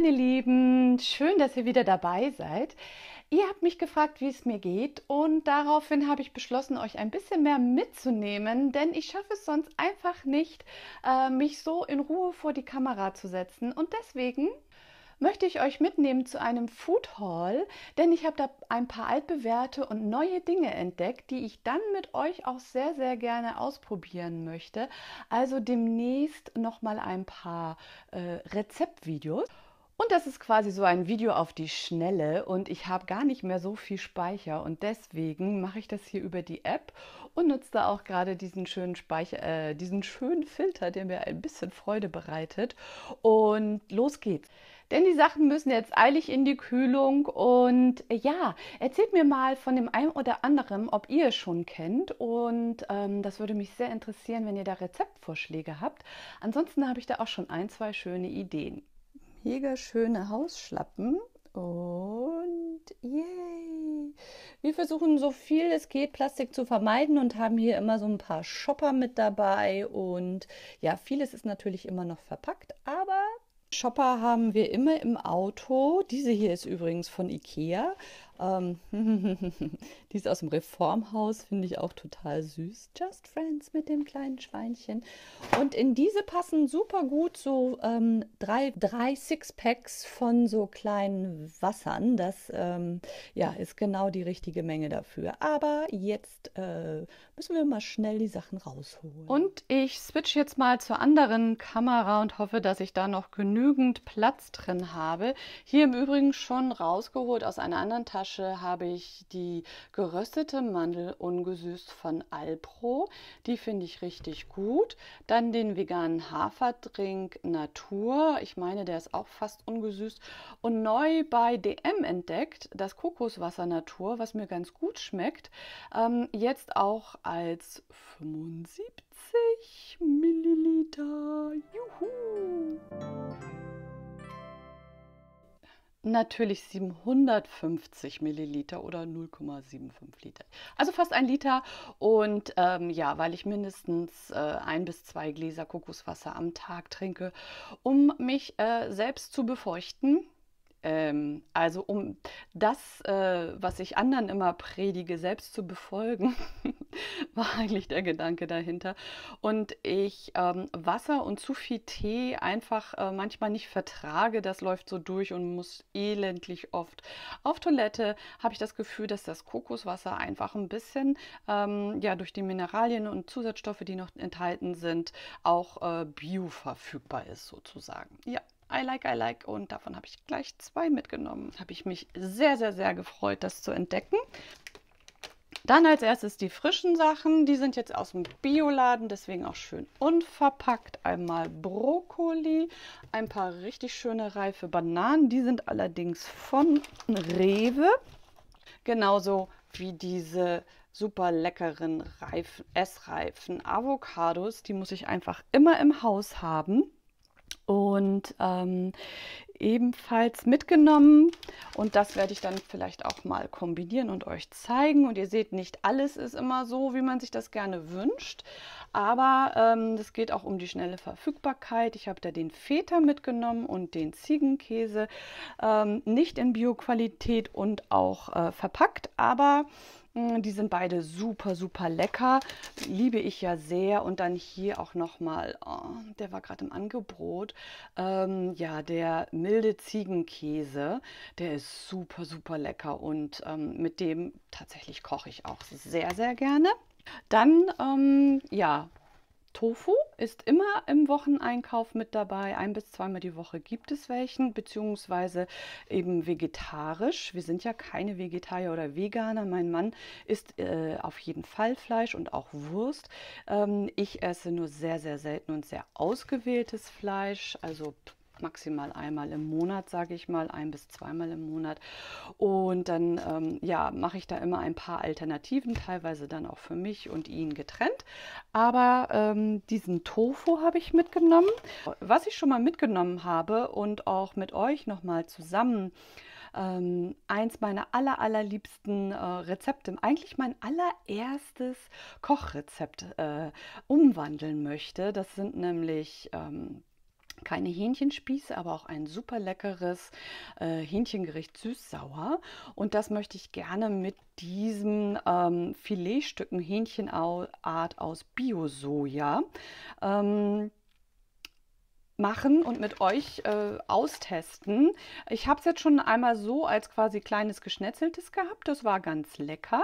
meine Lieben, schön, dass ihr wieder dabei seid. Ihr habt mich gefragt, wie es mir geht und daraufhin habe ich beschlossen, euch ein bisschen mehr mitzunehmen, denn ich schaffe es sonst einfach nicht, äh, mich so in Ruhe vor die Kamera zu setzen und deswegen möchte ich euch mitnehmen zu einem Food Haul, denn ich habe da ein paar altbewährte und neue Dinge entdeckt, die ich dann mit euch auch sehr, sehr gerne ausprobieren möchte. Also demnächst nochmal ein paar äh, Rezeptvideos. Und das ist quasi so ein Video auf die Schnelle und ich habe gar nicht mehr so viel Speicher und deswegen mache ich das hier über die App und nutze da auch gerade diesen schönen Speicher, äh, diesen schönen Filter, der mir ein bisschen Freude bereitet. Und los geht's. Denn die Sachen müssen jetzt eilig in die Kühlung. Und äh, ja, erzählt mir mal von dem einen oder anderen, ob ihr es schon kennt. Und ähm, das würde mich sehr interessieren, wenn ihr da Rezeptvorschläge habt. Ansonsten habe ich da auch schon ein, zwei schöne Ideen. Mega schöne Hausschlappen. Und yay! Wir versuchen so viel es geht, Plastik zu vermeiden und haben hier immer so ein paar Shopper mit dabei. Und ja, vieles ist natürlich immer noch verpackt, aber Shopper haben wir immer im Auto. Diese hier ist übrigens von Ikea. Ähm, die ist aus dem Reformhaus, finde ich auch total süß. Just Friends mit dem kleinen Schweinchen. Und in diese passen super gut so ähm, drei, drei Sixpacks von so kleinen Wassern. Das ähm, ja, ist genau die richtige Menge dafür. Aber jetzt äh, müssen wir mal schnell die Sachen rausholen. Und ich switch jetzt mal zur anderen Kamera und hoffe, dass ich da noch genügend Platz drin habe. Hier im Übrigen schon rausgeholt aus einer anderen Tasche Flasche habe ich die geröstete Mandel ungesüßt von Alpro. Die finde ich richtig gut. Dann den veganen Haferdrink Natur. Ich meine, der ist auch fast ungesüßt. Und neu bei DM entdeckt, das Kokoswasser Natur, was mir ganz gut schmeckt. Ähm, jetzt auch als 75 Milliliter. Juhu! Natürlich 750 Milliliter oder 0,75 Liter. Also fast ein Liter. Und ähm, ja, weil ich mindestens äh, ein bis zwei Gläser Kokoswasser am Tag trinke, um mich äh, selbst zu befeuchten ähm, also um das, äh, was ich anderen immer predige, selbst zu befolgen, war eigentlich der Gedanke dahinter. Und ich ähm, Wasser und zu viel Tee einfach äh, manchmal nicht vertrage, das läuft so durch und muss elendlich oft auf Toilette, habe ich das Gefühl, dass das Kokoswasser einfach ein bisschen ähm, ja, durch die Mineralien und Zusatzstoffe, die noch enthalten sind, auch äh, bioverfügbar ist sozusagen. Ja. I like, I like. Und davon habe ich gleich zwei mitgenommen. Habe ich mich sehr, sehr, sehr gefreut, das zu entdecken. Dann als erstes die frischen Sachen. Die sind jetzt aus dem Bioladen, deswegen auch schön unverpackt. Einmal Brokkoli, ein paar richtig schöne reife Bananen. Die sind allerdings von Rewe. Genauso wie diese super leckeren, reifen, essreifen Avocados. Die muss ich einfach immer im Haus haben und ähm, ebenfalls mitgenommen. Und das werde ich dann vielleicht auch mal kombinieren und euch zeigen. Und ihr seht, nicht alles ist immer so, wie man sich das gerne wünscht. Aber es ähm, geht auch um die schnelle Verfügbarkeit. Ich habe da den Feta mitgenommen und den Ziegenkäse. Ähm, nicht in Bioqualität und auch äh, verpackt, aber die sind beide super, super lecker. Liebe ich ja sehr. Und dann hier auch nochmal, oh, der war gerade im Angebot. Ähm, ja, der milde Ziegenkäse. Der ist super, super lecker. Und ähm, mit dem tatsächlich koche ich auch sehr, sehr gerne. Dann, ähm, ja, Tofu ist immer im Wocheneinkauf mit dabei. Ein bis zweimal die Woche gibt es welchen, beziehungsweise eben vegetarisch. Wir sind ja keine Vegetarier oder Veganer. Mein Mann isst äh, auf jeden Fall Fleisch und auch Wurst. Ähm, ich esse nur sehr, sehr selten und sehr ausgewähltes Fleisch, also maximal einmal im Monat, sage ich mal, ein bis zweimal im Monat. Und dann ähm, ja, mache ich da immer ein paar Alternativen, teilweise dann auch für mich und ihn getrennt. Aber ähm, diesen Tofu habe ich mitgenommen. Was ich schon mal mitgenommen habe und auch mit euch nochmal zusammen ähm, eins meiner aller, allerliebsten äh, Rezepte, eigentlich mein allererstes Kochrezept äh, umwandeln möchte. Das sind nämlich ähm, keine Hähnchenspieße, aber auch ein super leckeres äh, Hähnchengericht süß-sauer. Und das möchte ich gerne mit diesen ähm, Filetstücken Hähnchenart aus Bio-Soja ähm, machen und mit euch äh, austesten. Ich habe es jetzt schon einmal so als quasi kleines Geschnetzeltes gehabt. Das war ganz lecker.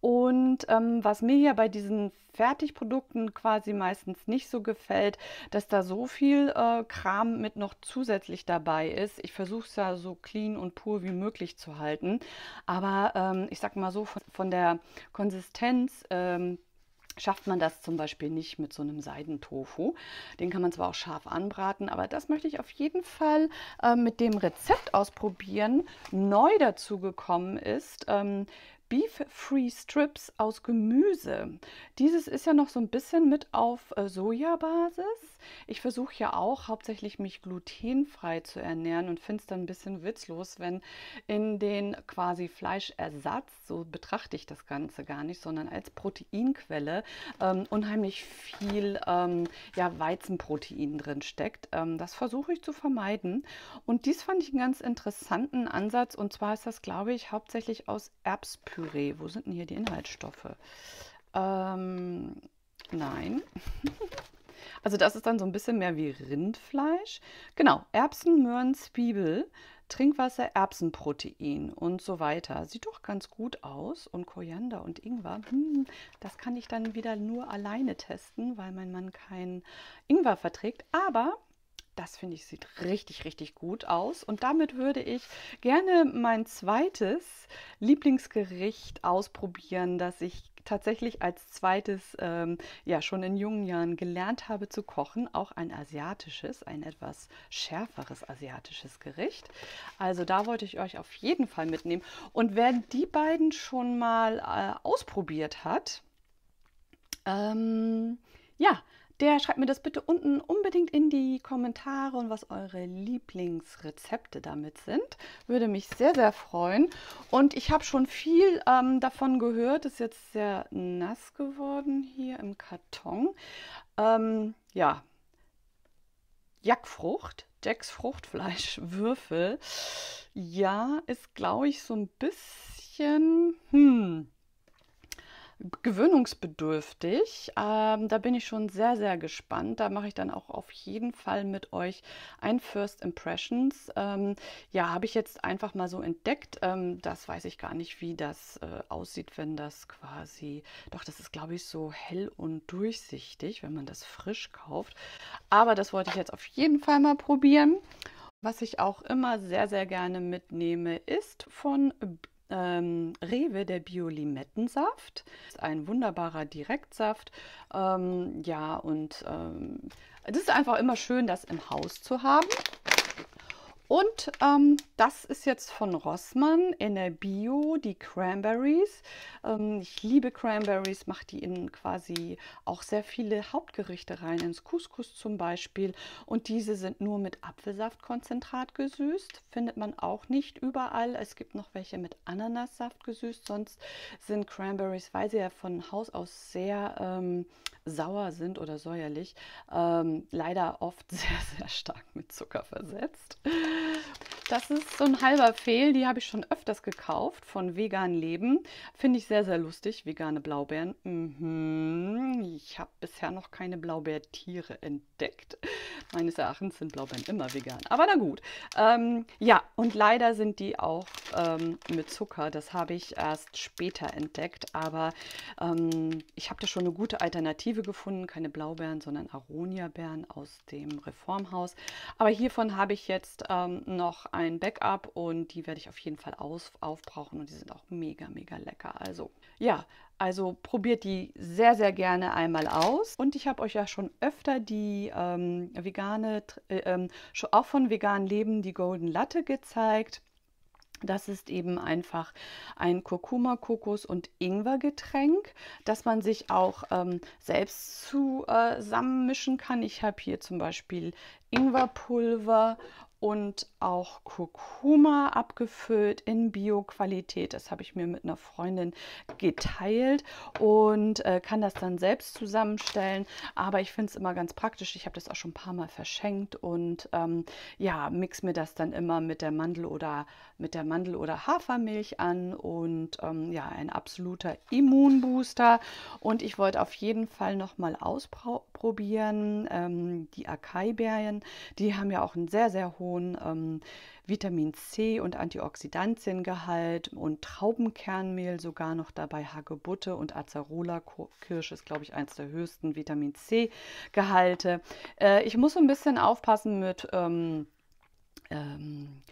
Und ähm, was mir hier bei diesen Fertigprodukten quasi meistens nicht so gefällt, dass da so viel äh, Kram mit noch zusätzlich dabei ist. Ich versuche es ja so clean und pur wie möglich zu halten. Aber ähm, ich sag mal so, von, von der Konsistenz ähm, schafft man das zum Beispiel nicht mit so einem Seidentofu. Den kann man zwar auch scharf anbraten, aber das möchte ich auf jeden Fall äh, mit dem Rezept ausprobieren. Neu dazu gekommen ist, ähm, Beef-Free Strips aus Gemüse. Dieses ist ja noch so ein bisschen mit auf äh, Sojabasis. Ich versuche ja auch hauptsächlich mich glutenfrei zu ernähren und finde es dann ein bisschen witzlos, wenn in den quasi Fleischersatz, so betrachte ich das Ganze gar nicht, sondern als Proteinquelle ähm, unheimlich viel ähm, ja, Weizenprotein drin steckt. Ähm, das versuche ich zu vermeiden. Und dies fand ich einen ganz interessanten Ansatz. Und zwar ist das, glaube ich, hauptsächlich aus Erbspü Püree. Wo sind denn hier die Inhaltsstoffe? Ähm, nein. also das ist dann so ein bisschen mehr wie Rindfleisch. Genau, Erbsen, Möhren, Zwiebel, Trinkwasser, Erbsenprotein und so weiter. Sieht doch ganz gut aus. Und Koriander und Ingwer, hm, das kann ich dann wieder nur alleine testen, weil mein Mann kein Ingwer verträgt. Aber das finde ich sieht richtig, richtig gut aus. Und damit würde ich gerne mein zweites Lieblingsgericht ausprobieren, das ich tatsächlich als zweites ähm, ja schon in jungen Jahren gelernt habe zu kochen, auch ein asiatisches, ein etwas schärferes asiatisches Gericht. Also da wollte ich euch auf jeden Fall mitnehmen. Und wer die beiden schon mal äh, ausprobiert hat, ähm, ja, der schreibt mir das bitte unten unbedingt in die Kommentare und was eure Lieblingsrezepte damit sind. Würde mich sehr, sehr freuen. Und ich habe schon viel ähm, davon gehört. Ist jetzt sehr nass geworden hier im Karton. Ähm, ja, Jackfrucht, Jacks Fruchtfleischwürfel. Ja, ist glaube ich so ein bisschen... Hm, gewöhnungsbedürftig. Ähm, da bin ich schon sehr, sehr gespannt. Da mache ich dann auch auf jeden Fall mit euch ein First Impressions. Ähm, ja, habe ich jetzt einfach mal so entdeckt. Ähm, das weiß ich gar nicht, wie das äh, aussieht, wenn das quasi, doch, das ist, glaube ich, so hell und durchsichtig, wenn man das frisch kauft. Aber das wollte ich jetzt auf jeden Fall mal probieren. Was ich auch immer sehr, sehr gerne mitnehme, ist von ähm, Rewe der Bio-Limettensaft. Ist ein wunderbarer Direktsaft. Ähm, ja, und ähm, es ist einfach immer schön, das im Haus zu haben. Und ähm, das ist jetzt von Rossmann in der Bio, die Cranberries. Ähm, ich liebe Cranberries, mache die in quasi auch sehr viele Hauptgerichte rein, ins Couscous zum Beispiel. Und diese sind nur mit Apfelsaftkonzentrat gesüßt. Findet man auch nicht überall. Es gibt noch welche mit Ananassaft gesüßt. Sonst sind Cranberries, weil sie ja von Haus aus sehr ähm, sauer sind oder säuerlich, ähm, leider oft sehr, sehr stark mit Zucker versetzt. Das ist so ein halber Fehl, die habe ich schon öfters gekauft von Vegan Leben. Finde ich sehr, sehr lustig, vegane Blaubeeren. Mhm. Ich habe bisher noch keine Blaubeertiere entdeckt. Meines Erachtens sind Blaubeeren immer vegan. Aber na gut. Ähm, ja, und leider sind die auch ähm, mit Zucker. Das habe ich erst später entdeckt. Aber ähm, ich habe da schon eine gute Alternative gefunden. Keine Blaubeeren, sondern Aronia-Beeren aus dem Reformhaus. Aber hiervon habe ich jetzt ähm, noch ein Backup und die werde ich auf jeden Fall aus, aufbrauchen und die sind auch mega, mega lecker. Also ja, also probiert die sehr, sehr gerne einmal aus. Und ich habe euch ja schon öfter die ähm, vegane, äh, ähm, auch von vegan Leben, die Golden Latte gezeigt. Das ist eben einfach ein Kurkuma, Kokos und Ingwer-Getränk, das man sich auch ähm, selbst zusammenmischen kann. Ich habe hier zum Beispiel Ingwerpulver und auch Kurkuma abgefüllt in Bio-Qualität. Das habe ich mir mit einer Freundin geteilt und äh, kann das dann selbst zusammenstellen. Aber ich finde es immer ganz praktisch. Ich habe das auch schon ein paar Mal verschenkt und ähm, ja, mix mir das dann immer mit der Mandel oder mit der Mandel oder Hafermilch an und ähm, ja, ein absoluter Immunbooster. Und ich wollte auf jeden Fall noch mal ausprobieren ähm, die Acai-Beeren. Die haben ja auch einen sehr sehr hohen ähm, Vitamin C und Antioxidantiengehalt und Traubenkernmehl sogar noch dabei, Hagebutte und Acerola-Kirsche ist, glaube ich, eins der höchsten Vitamin C-Gehalte. Äh, ich muss ein bisschen aufpassen mit ähm, ähm,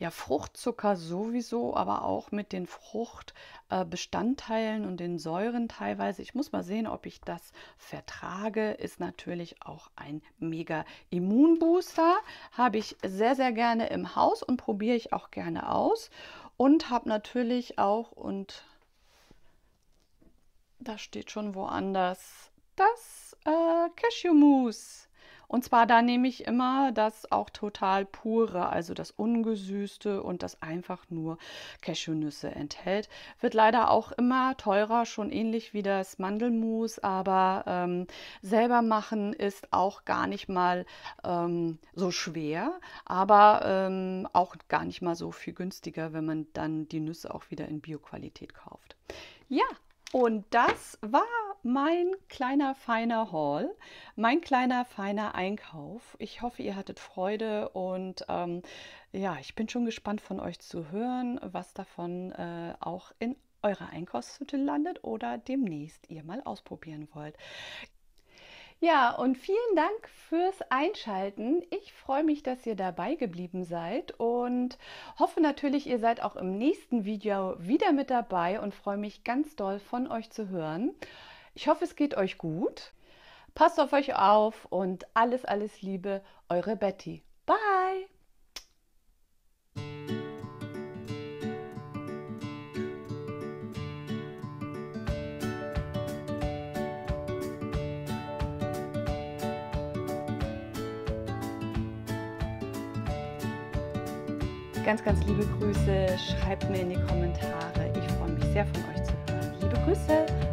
ja, Fruchtzucker sowieso, aber auch mit den Fruchtbestandteilen äh, und den Säuren teilweise. Ich muss mal sehen, ob ich das vertrage. Ist natürlich auch ein mega Immunbooster. Habe ich sehr, sehr gerne im Haus und probiere ich auch gerne aus. Und habe natürlich auch, und da steht schon woanders, das äh, Cashew-Mousse. Und zwar da nehme ich immer das auch total pure, also das ungesüßte und das einfach nur Cashewnüsse enthält. Wird leider auch immer teurer, schon ähnlich wie das Mandelmus, aber ähm, selber machen ist auch gar nicht mal ähm, so schwer, aber ähm, auch gar nicht mal so viel günstiger, wenn man dann die Nüsse auch wieder in Bioqualität kauft. Ja, und das war mein kleiner feiner Haul, mein kleiner feiner Einkauf. Ich hoffe, ihr hattet Freude und ähm, ja, ich bin schon gespannt von euch zu hören, was davon äh, auch in eurer Einkaufshütte landet oder demnächst ihr mal ausprobieren wollt. Ja, und vielen Dank fürs Einschalten. Ich freue mich, dass ihr dabei geblieben seid und hoffe natürlich, ihr seid auch im nächsten Video wieder mit dabei und freue mich ganz doll von euch zu hören. Ich hoffe, es geht euch gut. Passt auf euch auf und alles, alles Liebe, eure Betty. Bye! Ganz, ganz liebe Grüße. Schreibt mir in die Kommentare. Ich freue mich sehr von euch zu hören. Liebe Grüße.